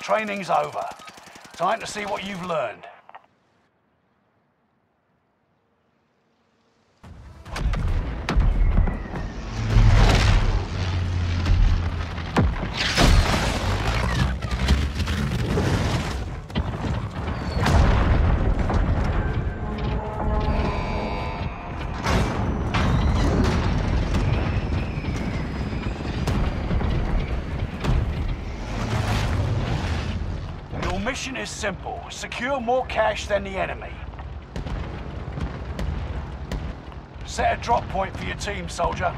Training's over. Time to see what you've learned. Is simple. Secure more cash than the enemy. Set a drop point for your team, soldier.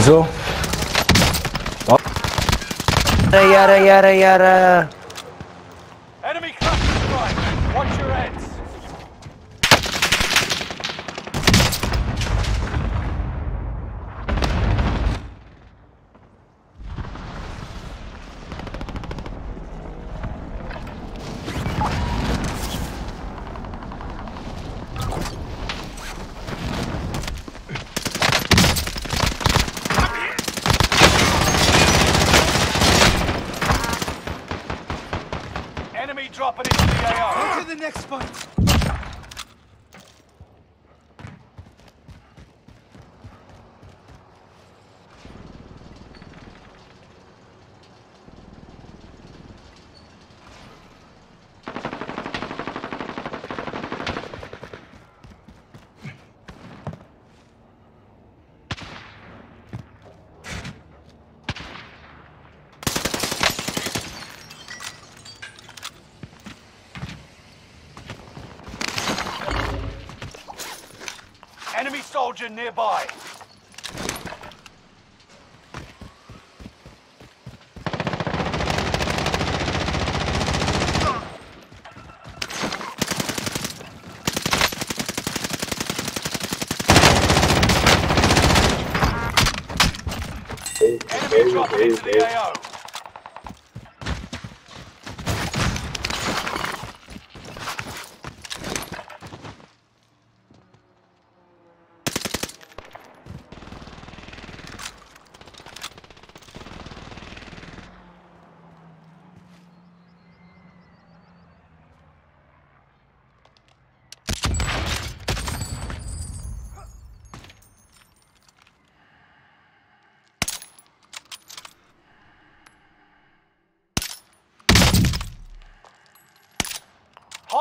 Zo. Oh. Ja, ja, ja, ja, ja. Enemy dropping into the AO. On to the next fight! Enemy soldier nearby. Enemy dropping into the AO.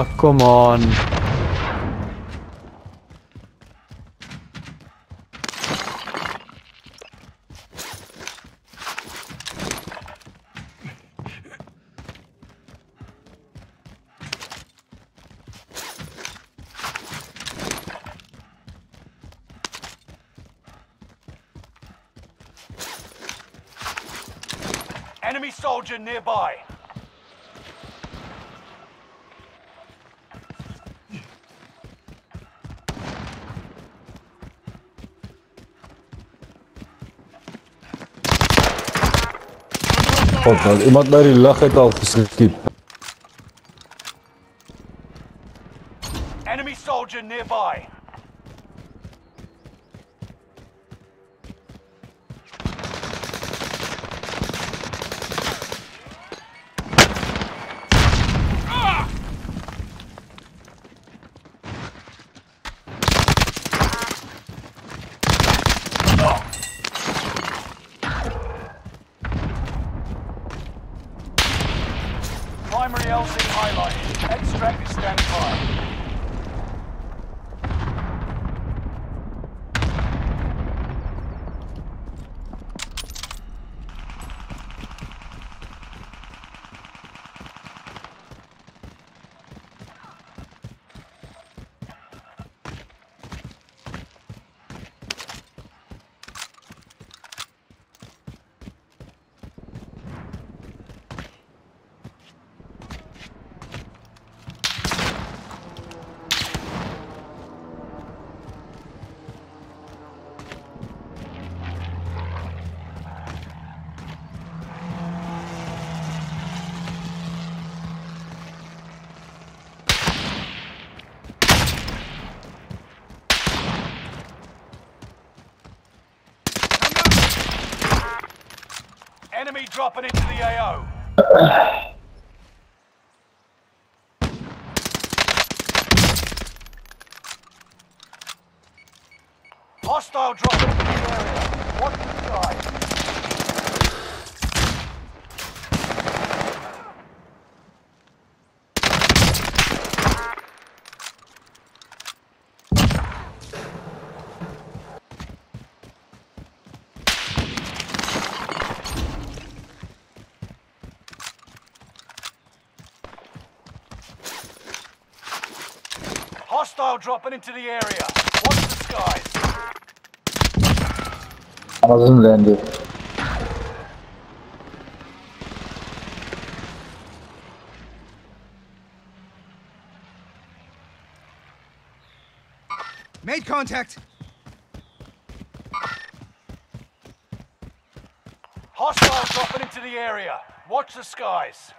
Oh, come on. God, nou, iemand by die lug het al geskiet. Dropping into the AO. Hostile into the area. Watch the. Hostile dropping into the area. Watch the skies. Amazon land. Made contact. Hostile dropping into the area. Watch the skies.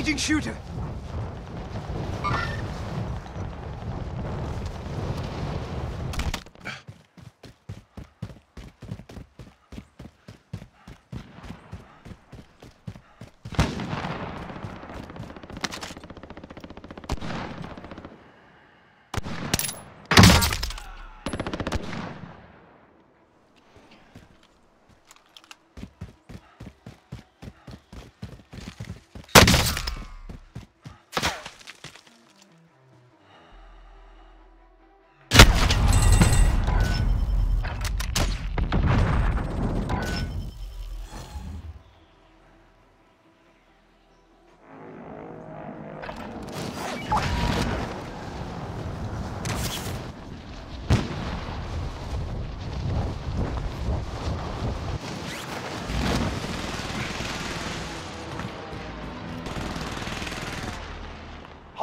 Engaging shooter.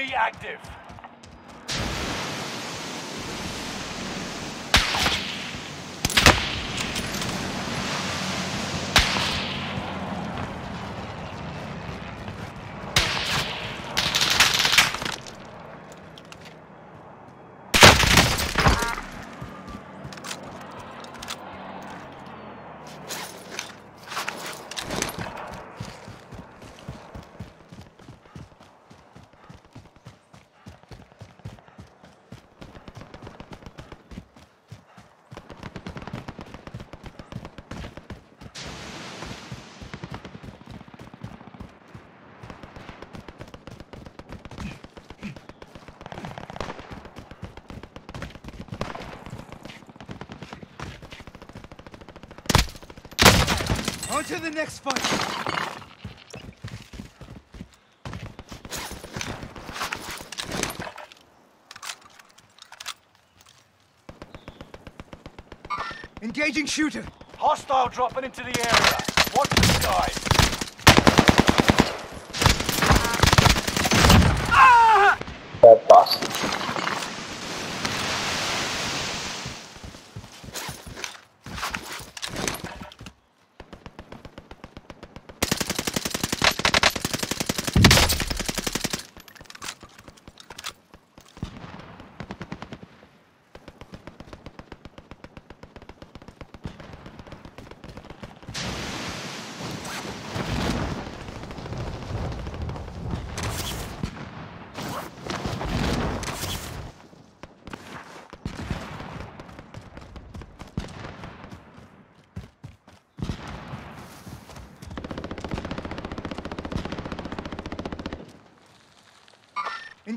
UAV active. On to the next fight. Engaging shooter. Hostile dropping into the area. Watch the skies.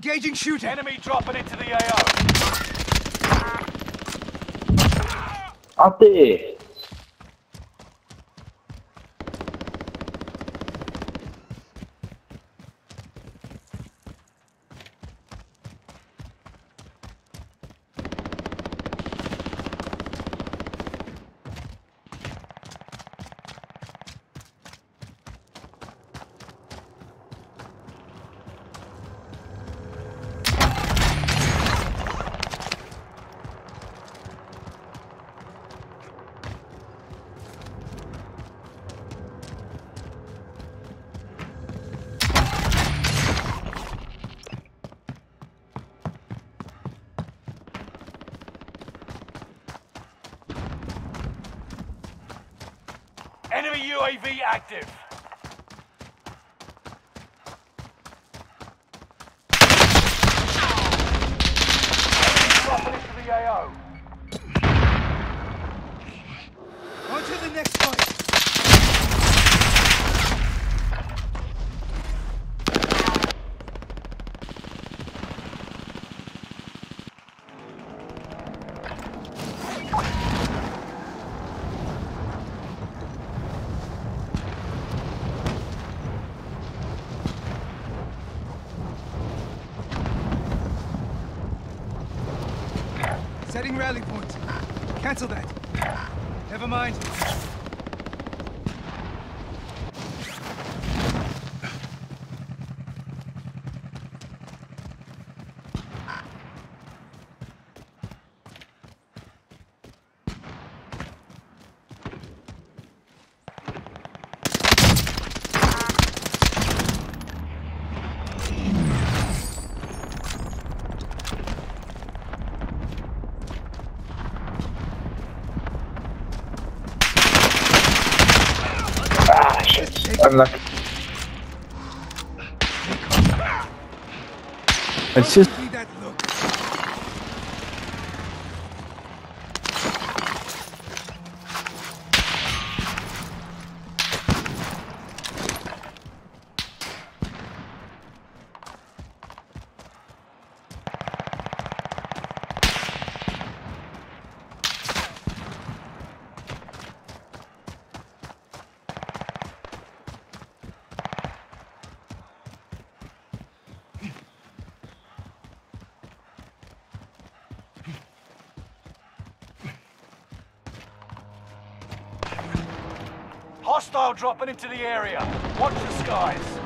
Engaging shooter. Enemy dropping into the AO. Hadi. UAV active. AO. On to the next fight. Setting rally point. Cancel that. Never mind. Shit. Unlucky. It's just Hostile dropping into the area. Watch the skies.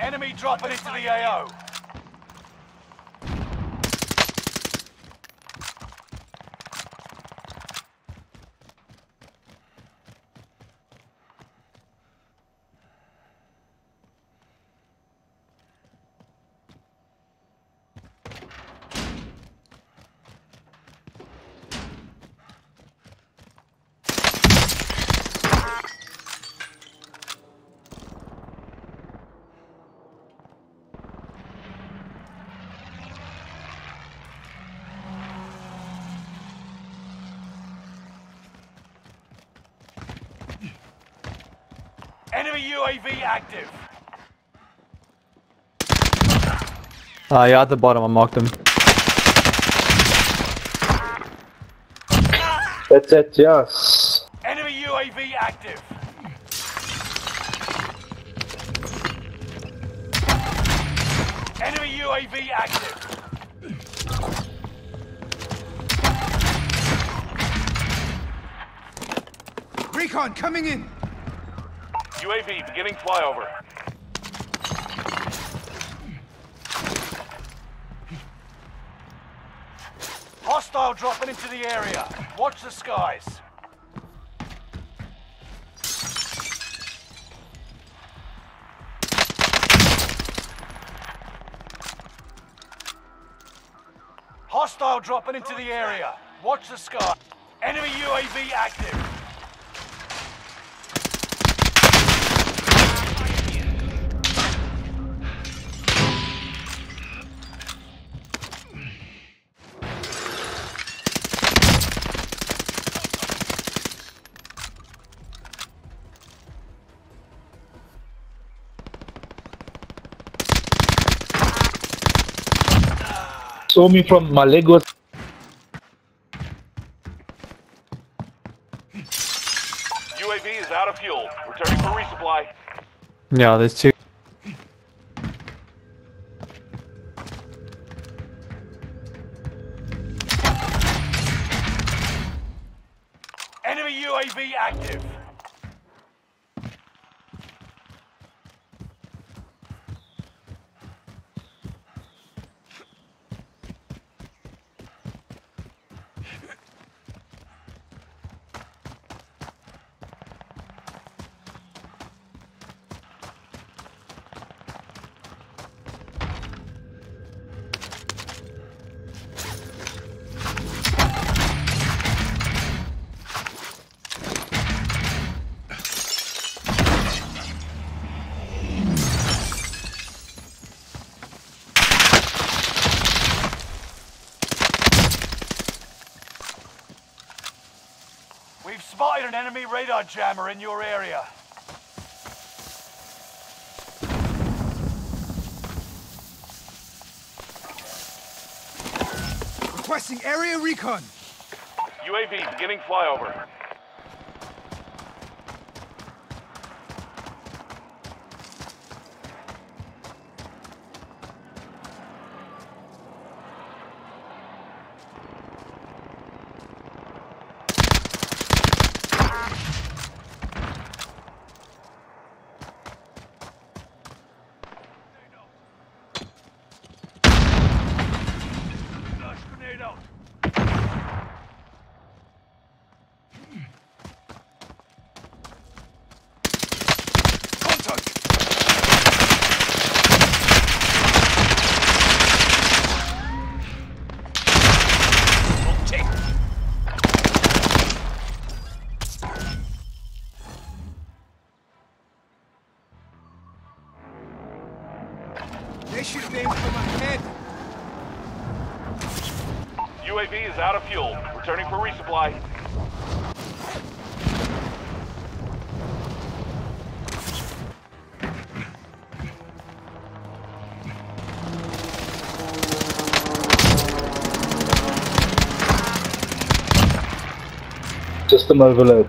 Enemy dropping into the AO. Enemy UAV active. uh, yeah at the bottom. I marked him. That's it, yes. Enemy UAV active. Enemy UAV active. Recon coming in. UAV beginning flyover. Hostile dropping into the area. Watch the skies. Hostile dropping into the area. Watch the sky. Enemy UAV active. Saw me from my leg was UAV is out of fuel. Returning for resupply. Yeah, there's two. Enemy UAV active. Radar jammer in your area. Requesting area recon. UAV beginning flyover. Grenade out. They should have aimed for my head. UAV is out of fuel. Returning for resupply. System overload.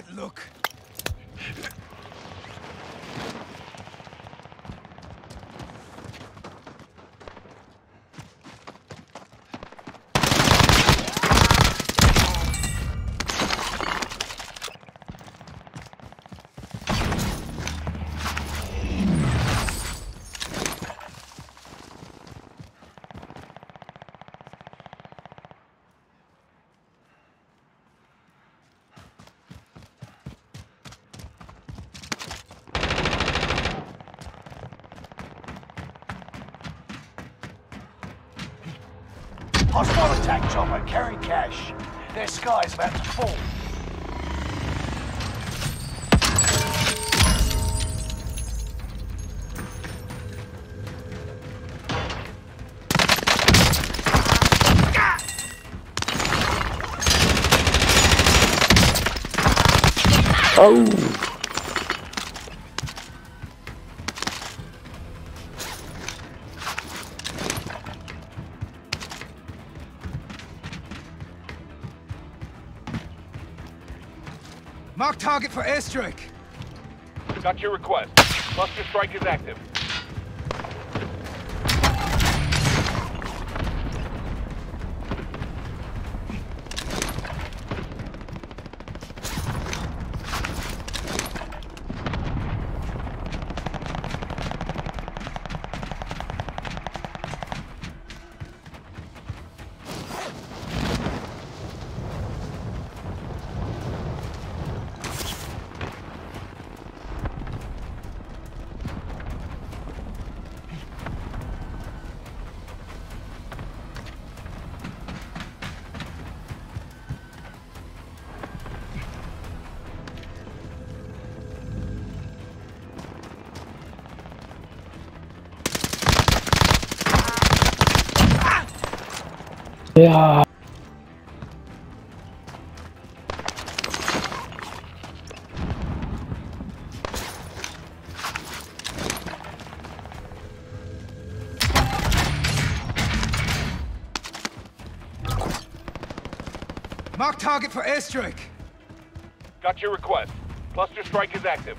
that look. Hostile attack chopper carrying cash. Their sky's about to fall. Mark target for airstrike. Got your request. Cluster strike is active. Ja. Mark target for airstrike. Got your request. Cluster strike is active.